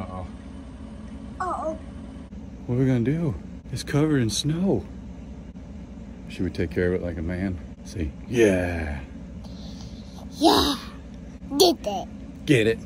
Uh-oh. Oh, What are we gonna do? It's covered in snow. Should we take care of it like a man? See? Yeah. yeah. Did it. Get it.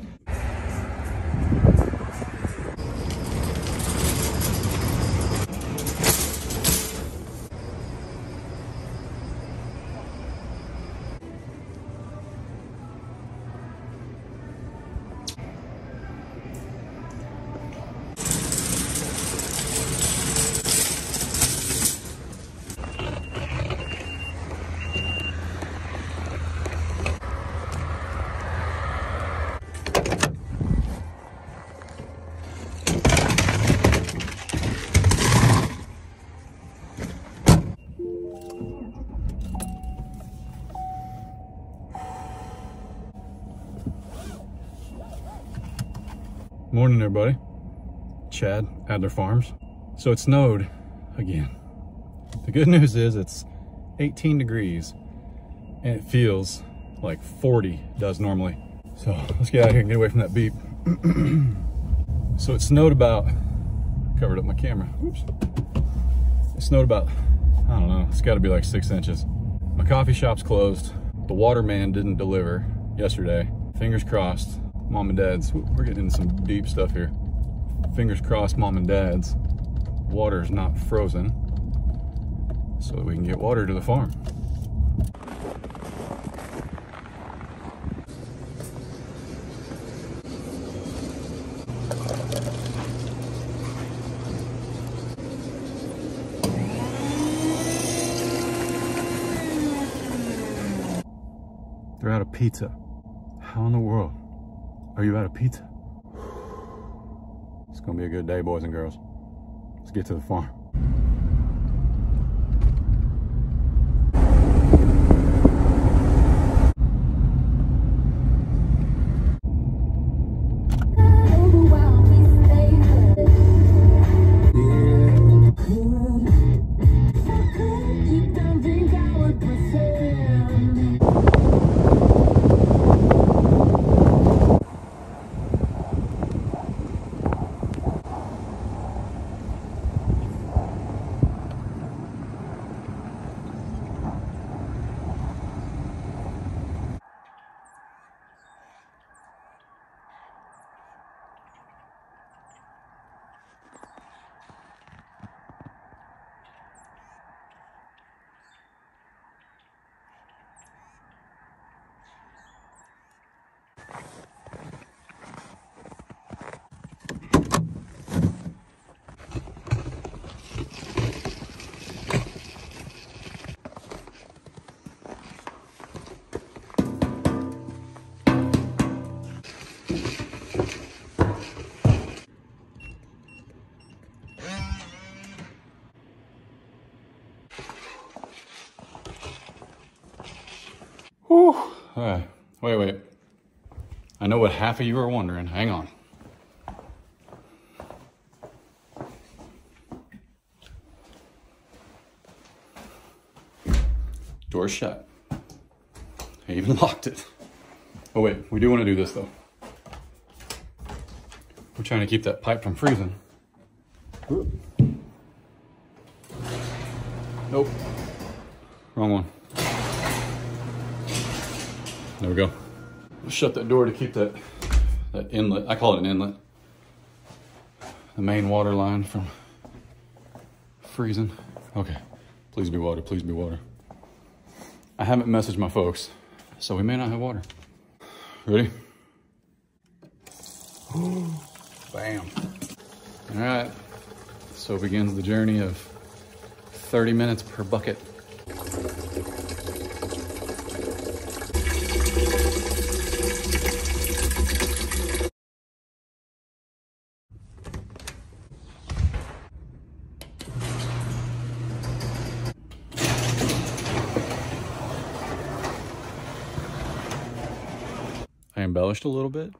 Morning, everybody. Chad, Adler Farms. So it snowed again. The good news is it's 18 degrees and it feels like 40 does normally. So let's get out here and get away from that beep. so it snowed about, covered up my camera. Oops. It snowed about, I don't know, it's gotta be like six inches. My coffee shop's closed. The waterman didn't deliver yesterday. Fingers crossed, mom and dad's, we're getting into some deep stuff here. Fingers crossed, mom and dad's water is not frozen so that we can get water to the farm. They're out of pizza. How in the world are you out of pizza? It's gonna be a good day, boys and girls. Let's get to the farm. Wait, wait. I know what half of you are wondering. Hang on. Door shut. I even locked it. Oh wait, we do want to do this though. We're trying to keep that pipe from freezing. Nope. Wrong one. There we go. Shut that door to keep that that inlet. I call it an inlet. The main water line from freezing. Okay. Please be water. Please be water. I haven't messaged my folks, so we may not have water. Ready? Bam. All right. So begins the journey of 30 minutes per bucket. I embellished a little bit,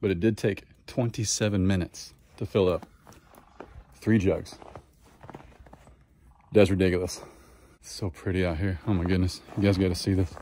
but it did take 27 minutes to fill up three jugs. That's ridiculous. It's so pretty out here. Oh my goodness. You guys got to see this.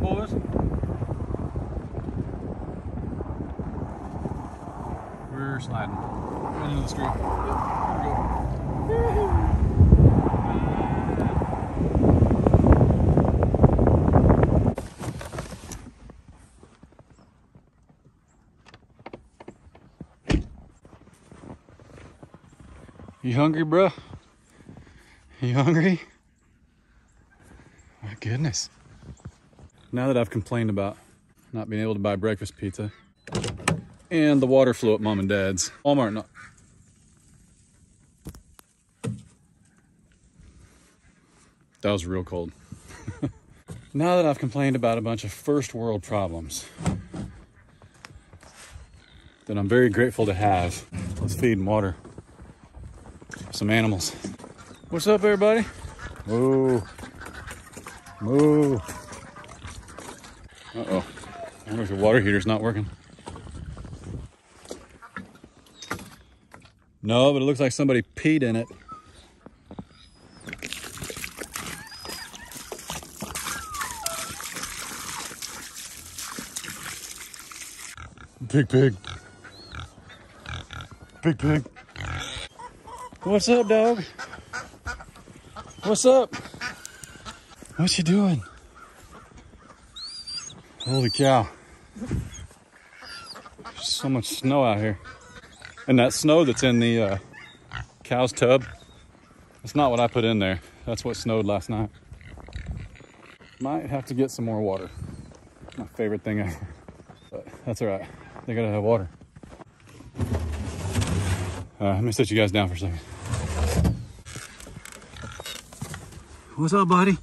water sliding go. You hungry, bro? You hungry? My goodness. Now that I've complained about not being able to buy breakfast pizza and the water flow at mom and dad's, Walmart That was real cold. now that I've complained about a bunch of first world problems that I'm very grateful to have, let's feed and water some animals. What's up, everybody? Moo. Moo. Uh-oh. I wonder if the water heater's not working. No, but it looks like somebody peed in it. Big pig. Big pig. What's up, dog? What's up? What you doing? Holy cow. There's so much snow out here. And that snow that's in the uh, cow's tub, that's not what I put in there. That's what snowed last night. Might have to get some more water. My favorite thing ever. But that's all right. They gotta have water. Uh, let me set you guys down for a second. What's up, buddy?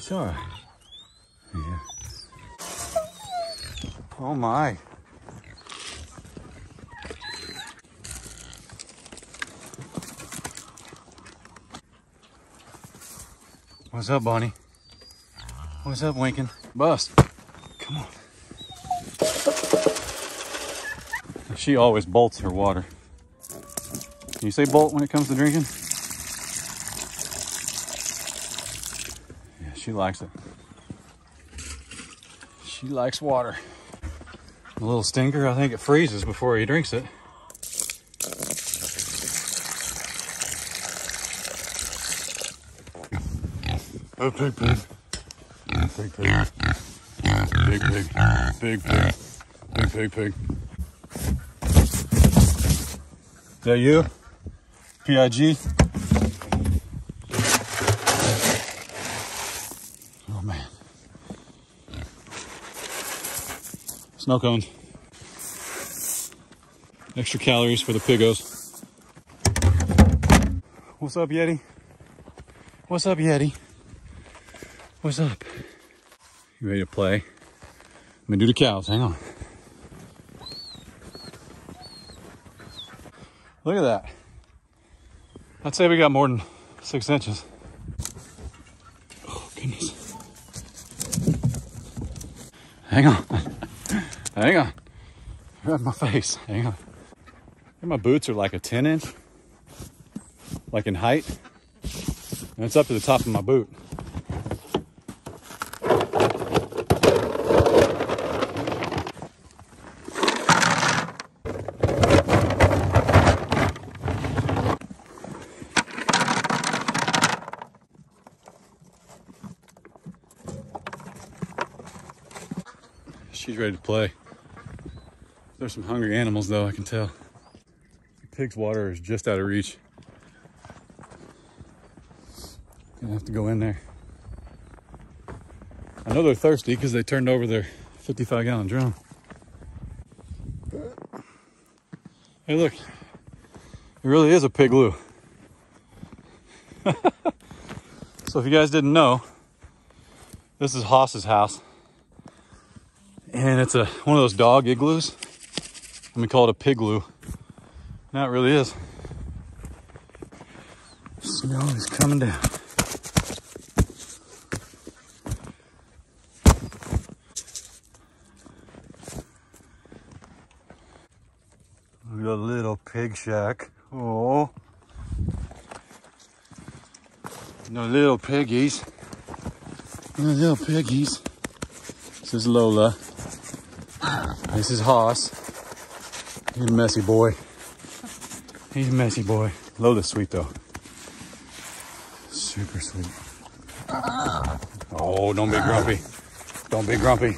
Sure. Yeah. Oh my. What's up, Bonnie? What's up, Winkin? Bust. Come on. She always bolts her water. Can you say bolt when it comes to drinking? Yeah, she likes it. She likes water. A little stinker, I think it freezes before he drinks it. Oh, pig, pig. Big pig. Big pig. Big pig. Big pig pig. Is that you? PIG? Oh man. Snow cones. Extra calories for the pigos. What's up, Yeti? What's up, Yeti? What's up? You ready to play? Let me do the cows. Hang on. Look at that. I'd say we got more than six inches. Oh, goodness. Hang on. Hang on. Grab my face. Hang on. My boots are like a 10 inch, like in height. And it's up to the top of my boot. She's ready to play. There's some hungry animals though, I can tell. The pig's water is just out of reach. Gonna have to go in there. I know they're thirsty because they turned over their 55 gallon drum. Hey look, it really is a pig loo. so if you guys didn't know, this is Haas's house and it's a one of those dog igloos. And we call it a pigloo. Now it really is. Snow is coming down. Look at the little pig shack. Oh. No little piggies. The little piggies. This is Lola. This is Haas. He's a messy boy. He's a messy boy. Lola's sweet though. Super sweet. Oh, don't be grumpy. Don't be grumpy.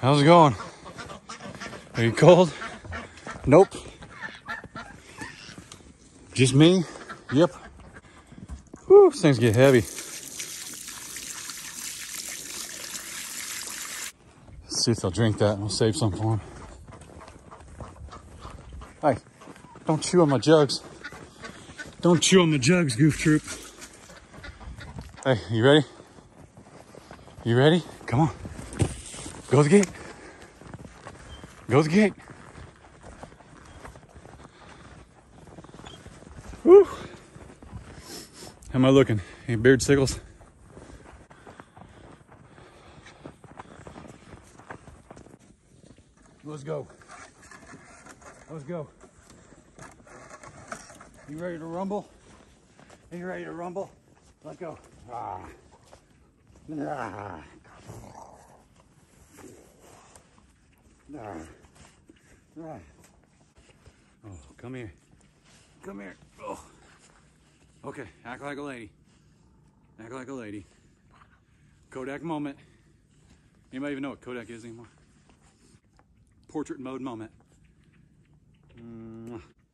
How's it going? Are you cold? Nope. Just me? Yep. Whew, things get heavy. Let's see if they'll drink that we'll save some for them. Hey, don't chew on my jugs. Don't chew on my jugs, Goof Troop. Hey, you ready? You ready? Come on. Go to the gate. Go to the gate. Woo. How am I looking? Any beard sickles? Let's go. Let's go. You ready to rumble? Are you ready to rumble? Let's go. Ah. Ah. Ah. Ah. Oh, come here. Come here. Oh. Okay, act like a lady. Act like a lady. Kodak moment. Anybody even know what Kodak is anymore? Portrait mode moment.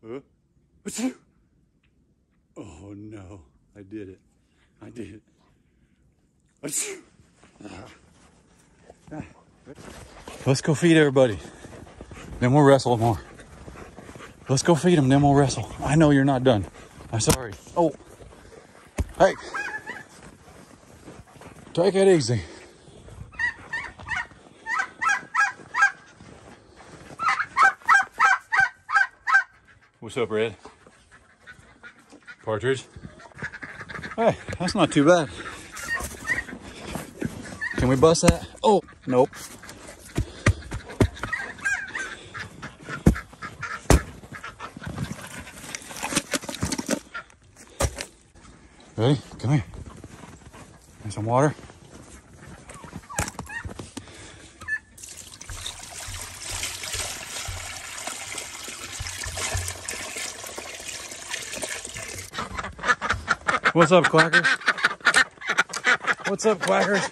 Mwah. Achoo! Oh no, I did it. I did it. Achoo! Let's go feed everybody. Then we'll wrestle more. Let's go feed them, then we'll wrestle. I know you're not done. I'm sorry. Oh. Hey. Take it easy. What's up, Red? Partridge? Hey, that's not too bad. Can we bust that? Oh, nope. Ready? Come here. Some water? What's up, Quackers? What's up, Quackers?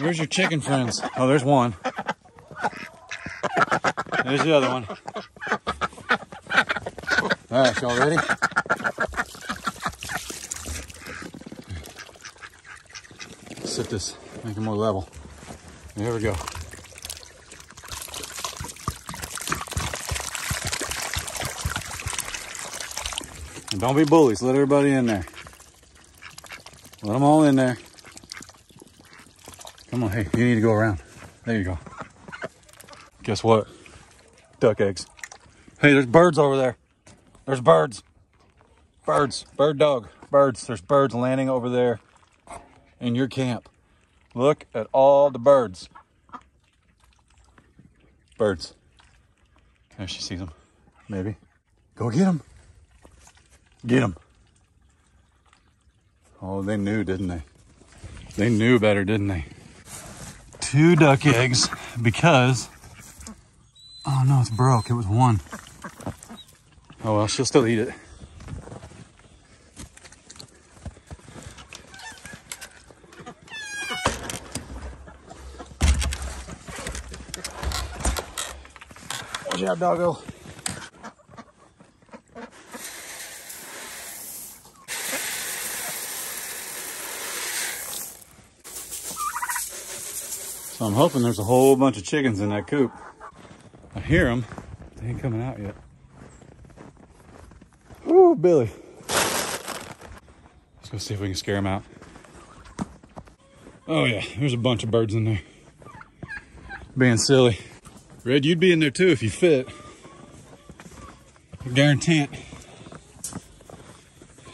Where's your chicken friends? Oh, there's one. There's the other one. All right, y'all ready? Sit this, make it more level. There we go. And don't be bullies. Let everybody in there. Let them all in there. Come on, hey, you need to go around. There you go. Guess what? Duck eggs. Hey, there's birds over there. There's birds. Birds. Bird dog. Birds. There's birds landing over there in your camp. Look at all the birds. Birds. There she sees them. Maybe. Go get them. Get them. Oh, they knew, didn't they? They knew better, didn't they? Two duck eggs because. Oh no, it's broke. It was one. Oh well, she'll still eat it. Doggo. So I'm hoping there's a whole bunch of chickens in that coop. I hear them. They ain't coming out yet. Ooh, Billy. Let's go see if we can scare them out. Oh yeah, there's a bunch of birds in there. Being silly. Red, you'd be in there too if you fit. I guarantee it.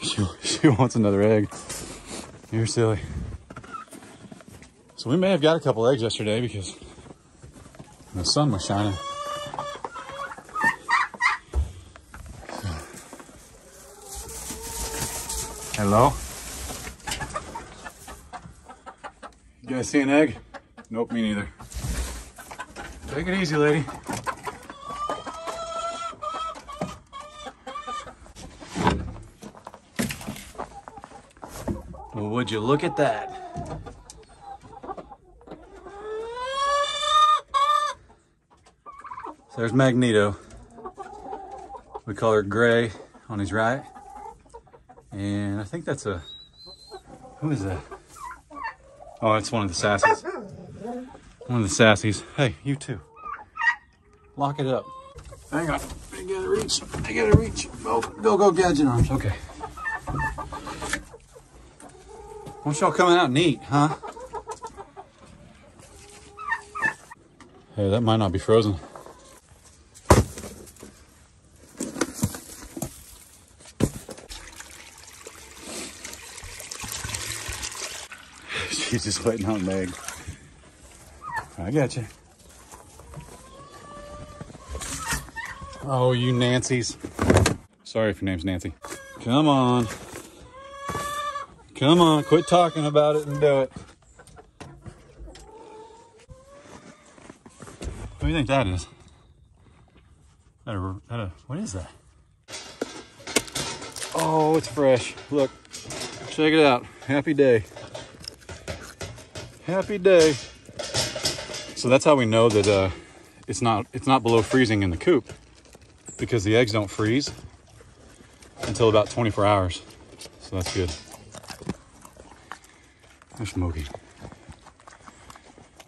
She, she wants another egg. You're silly. So we may have got a couple eggs yesterday because the sun was shining. Hello? You guys see an egg? Nope, me neither. Take it easy, lady. Well, would you look at that? So there's Magneto. We call her Gray on his right. And I think that's a, who is that? Oh, it's one of the sassies. One of the sassies. Hey, you too. Lock it up. Hang on. I gotta reach. I gotta reach. Go, go, go, gadget arms. Okay. Why y'all coming out neat, huh? Hey, that might not be frozen. She's just waiting on Meg. I got you. Oh, you Nancy's. Sorry if your name's Nancy. Come on. Come on, quit talking about it and do it. What do you think that is? That a, that a, what is that? Oh, it's fresh. Look, check it out. Happy day. Happy day. So that's how we know that uh, it's not it's not below freezing in the coop because the eggs don't freeze until about 24 hours. So that's good. There's Smokey.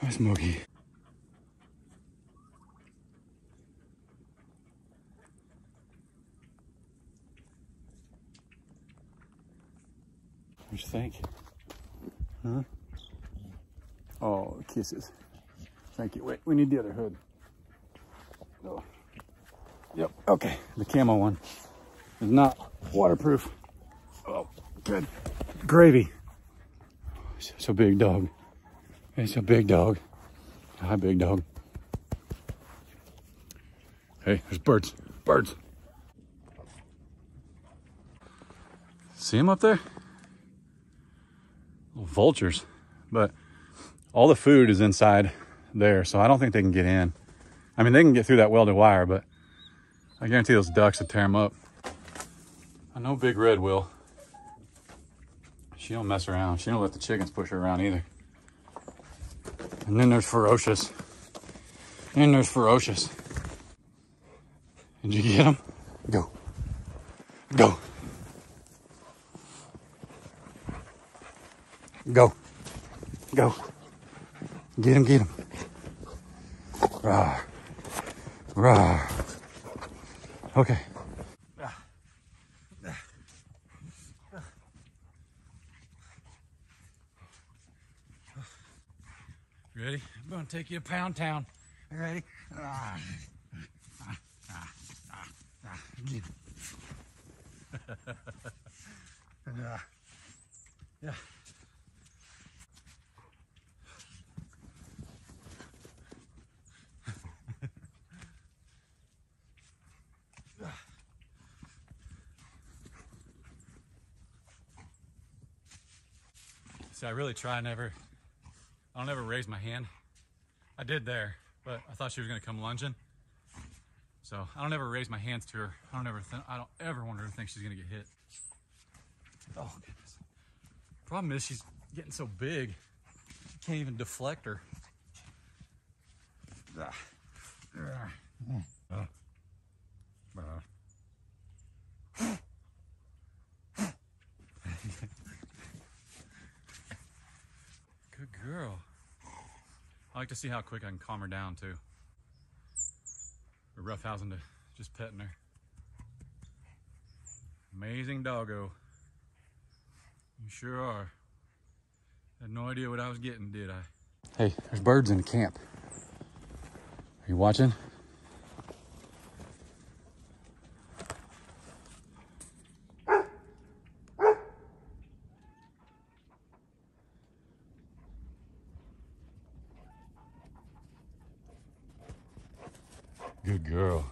There's Smokey. What you think? Huh? Oh, kisses. Thank you. Wait, we need the other hood. Oh. Yep, okay. The camo one is not waterproof. Oh, good. Gravy. So big dog. It's a big dog. Hi, big dog. Hey, there's birds. Birds. See them up there? Little vultures. But all the food is inside there, so I don't think they can get in. I mean, they can get through that welded wire, but I guarantee those ducks would tear them up. I know Big Red will. She don't mess around. She don't let the chickens push her around either. And then there's Ferocious. And there's Ferocious. Did you get him? Go. Go. Go. Go. Get him, get him. Rah. Rah. Okay. Ready? I'm gonna take you to Pound Town. You ready? Ah. Ah, ah, ah, ah. Get yeah. Yeah. See, I really try never, I don't ever raise my hand. I did there, but I thought she was gonna come lunging. So I don't ever raise my hands to her. I don't ever, th- I don't ever want her to think she's gonna get hit. Oh goodness. Problem is she's getting so big, you can't even deflect her. Ah. Ah. Ah. Ah. Good girl. I like to see how quick I can calm her down too. We're roughhousing to just petting her. Amazing doggo. You sure are. Had no idea what I was getting, did I? Hey, there's birds in the camp. Are you watching? Good girl.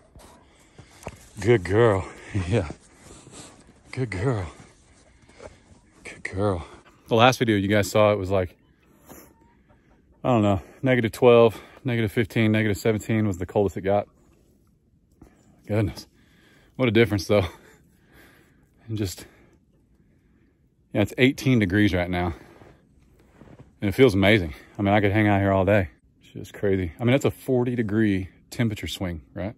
Good girl. Yeah. Good girl. Good girl. The last video you guys saw, it was like, I don't know, negative 12, negative 15, negative 17 was the coldest it got. Goodness. What a difference though. And just, yeah, it's 18 degrees right now. And it feels amazing. I mean, I could hang out here all day. It's just crazy. I mean, that's a 40 degree temperature swing, right?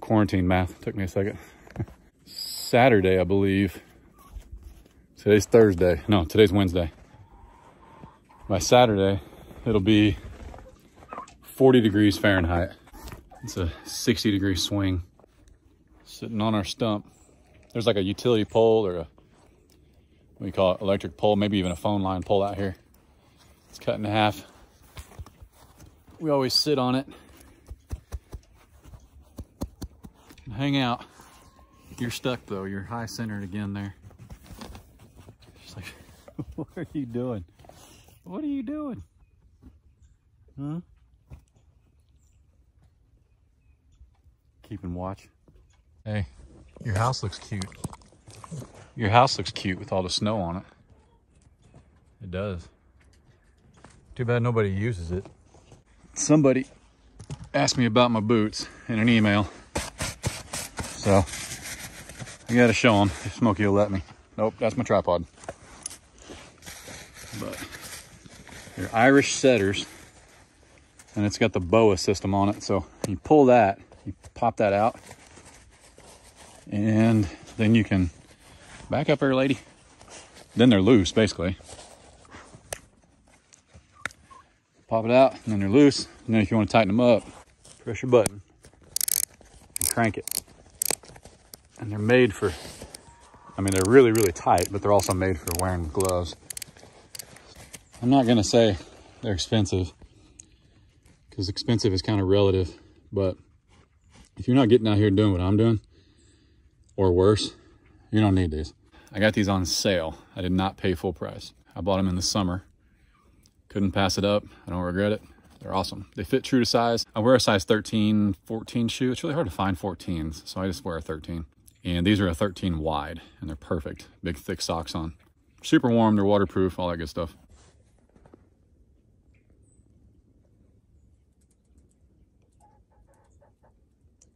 Quarantine math took me a second. Saturday, I believe. Today's Thursday. No, today's Wednesday. By Saturday, it'll be 40 degrees Fahrenheit. It's a 60 degree swing. Sitting on our stump. There's like a utility pole or a, what call it, electric pole, maybe even a phone line pole out here. It's cut in half. We always sit on it hang out. You're stuck though. You're high centered again there. Just like, what are you doing? What are you doing? Huh? Keeping watch. Hey, your house looks cute. Your house looks cute with all the snow on it. It does. Too bad nobody uses it. Somebody asked me about my boots in an email. So I gotta show them if Smokey will let me. Nope, that's my tripod. But they're Irish setters and it's got the BOA system on it. So you pull that, you pop that out and then you can back up here, lady. Then they're loose basically. Pop it out and then they're loose. And then if you want to tighten them up, press your button and crank it and they're made for, I mean, they're really, really tight, but they're also made for wearing gloves. I'm not going to say they're expensive because expensive is kind of relative, but if you're not getting out here doing what I'm doing or worse, you don't need these. I got these on sale. I did not pay full price. I bought them in the summer. Couldn't pass it up. I don't regret it. They're awesome. They fit true to size. I wear a size 13, 14 shoe. It's really hard to find 14s, so I just wear a 13. And these are a 13 wide and they're perfect. Big thick socks on. Super warm, they're waterproof, all that good stuff.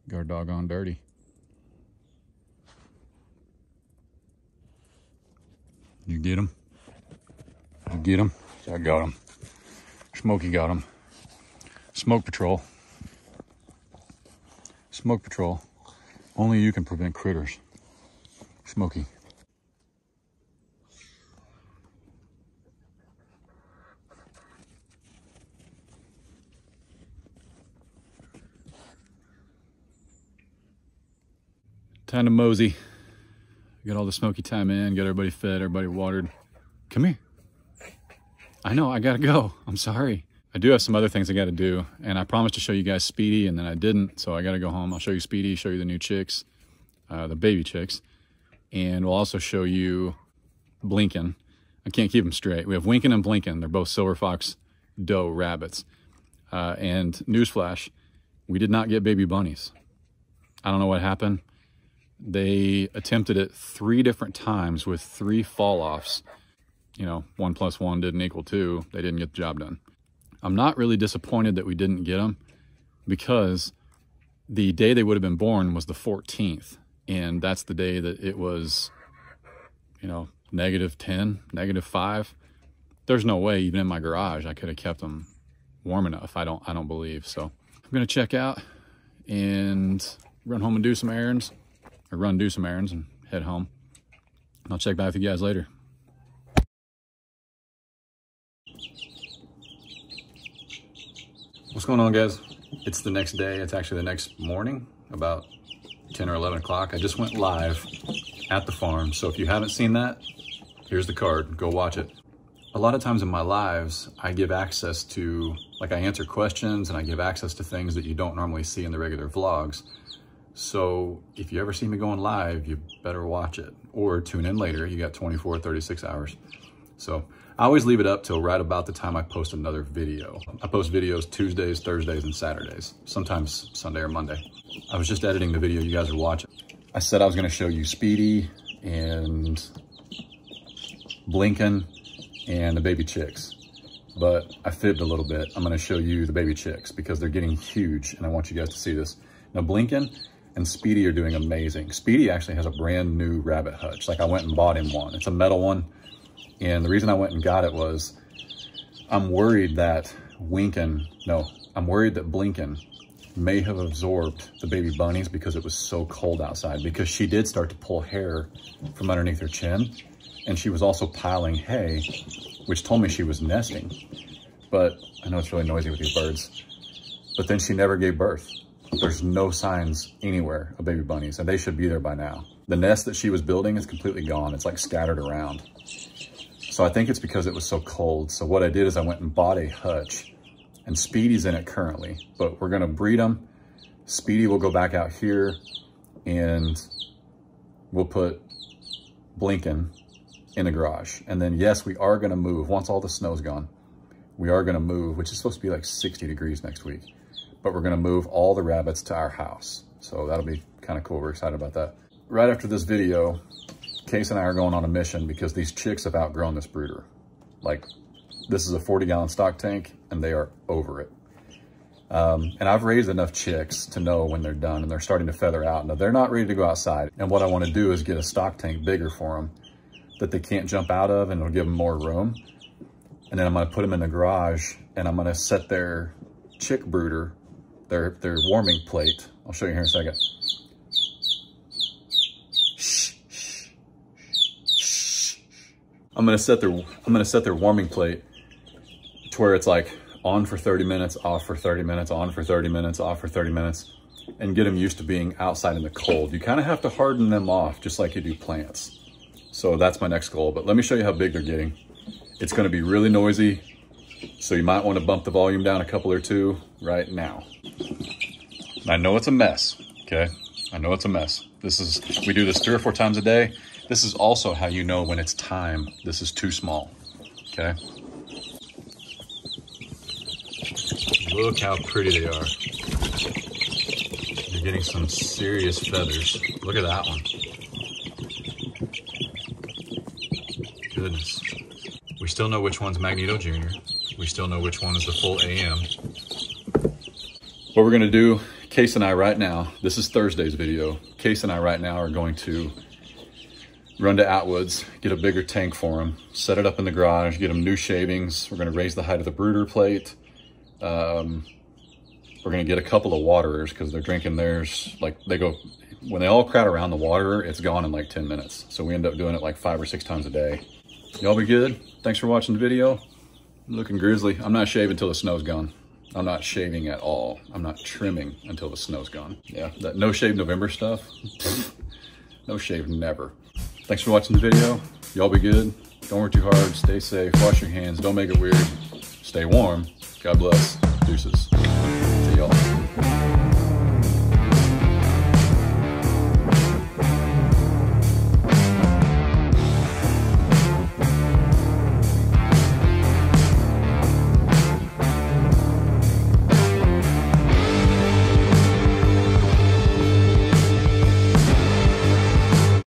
Go doggone dirty. You get them? You get them? I got them. Smokey got them. Smoke Patrol. Smoke Patrol. Only you can prevent critters. Smokey. Time to mosey. Get all the smoky time in, get everybody fed, everybody watered. Come here. I know, I gotta go. I'm sorry. I do have some other things I got to do, and I promised to show you guys Speedy, and then I didn't, so I got to go home. I'll show you Speedy, show you the new chicks, uh, the baby chicks, and we'll also show you Blinken. I can't keep them straight. We have Winkin and Blinken. They're both silver fox doe rabbits. Uh, and newsflash, we did not get baby bunnies. I don't know what happened. They attempted it three different times with three fall offs. You know, one plus one didn't equal two. They didn't get the job done. I'm not really disappointed that we didn't get them because the day they would have been born was the 14th. And that's the day that it was, you know, negative 10, negative 5. There's no way, even in my garage, I could have kept them warm enough. I don't, I don't believe. So I'm going to check out and run home and do some errands or run do some errands and head home. I'll check back with you guys later. What's going on guys? It's the next day. It's actually the next morning, about 10 or 11 o'clock. I just went live at the farm. So if you haven't seen that, here's the card, go watch it. A lot of times in my lives, I give access to, like I answer questions and I give access to things that you don't normally see in the regular vlogs. So if you ever see me going live, you better watch it or tune in later. You got 24, 36 hours. So I always leave it up till right about the time I post another video. I post videos Tuesdays, Thursdays, and Saturdays, sometimes Sunday or Monday. I was just editing the video you guys are watching. I said I was gonna show you Speedy and Blinken and the baby chicks, but I fibbed a little bit. I'm gonna show you the baby chicks because they're getting huge and I want you guys to see this. Now Blinken and Speedy are doing amazing. Speedy actually has a brand new rabbit hutch. Like I went and bought him one. It's a metal one. And the reason I went and got it was I'm worried that Winkin, no, I'm worried that Blinken may have absorbed the baby bunnies because it was so cold outside because she did start to pull hair from underneath her chin. And she was also piling hay, which told me she was nesting. But I know it's really noisy with these birds. But then she never gave birth. There's no signs anywhere of baby bunnies, and they should be there by now. The nest that she was building is completely gone. It's like scattered around. So I think it's because it was so cold. So what I did is I went and bought a hutch, and Speedy's in it currently, but we're gonna breed them. Speedy will go back out here, and we'll put Blinken in the garage. And then yes, we are gonna move once all the snow's gone. We are gonna move, which is supposed to be like 60 degrees next week but we're gonna move all the rabbits to our house. So that'll be kind of cool. We're excited about that. Right after this video, Case and I are going on a mission because these chicks have outgrown this brooder. Like this is a 40 gallon stock tank and they are over it. Um, and I've raised enough chicks to know when they're done and they're starting to feather out. Now they're not ready to go outside. And what I wanna do is get a stock tank bigger for them that they can't jump out of and it'll give them more room. And then I'm gonna put them in the garage and I'm gonna set their chick brooder their, their warming plate. I'll show you here in a second. I'm gonna set their I'm gonna set their warming plate to where it's like on for 30 minutes, off for 30 minutes, on for 30 minutes, off for 30 minutes, and get them used to being outside in the cold. You kind of have to harden them off just like you do plants. So that's my next goal, but let me show you how big they're getting. It's gonna be really noisy, so you might wanna bump the volume down a couple or two right now. I know it's a mess, okay? I know it's a mess. This is, we do this three or four times a day. This is also how you know when it's time this is too small, okay? Look how pretty they are. You're getting some serious feathers. Look at that one. Goodness. We still know which one's Magneto Jr. We still know which one is the full AM. What we're gonna do, Case and I right now, this is Thursday's video. Case and I right now are going to run to Atwoods, get a bigger tank for them, set it up in the garage, get them new shavings. We're gonna raise the height of the brooder plate. Um, we're gonna get a couple of waterers because they're drinking theirs, like they go, when they all crowd around the waterer, it's gone in like 10 minutes. So we end up doing it like five or six times a day. Y'all be good. Thanks for watching the video. Looking grizzly. I'm not shaving until the snow's gone. I'm not shaving at all. I'm not trimming until the snow's gone. Yeah, that no shave November stuff. no shave never. Thanks for watching the video. Y'all be good. Don't work too hard. Stay safe. Wash your hands. Don't make it weird. Stay warm. God bless. Deuces. See y'all.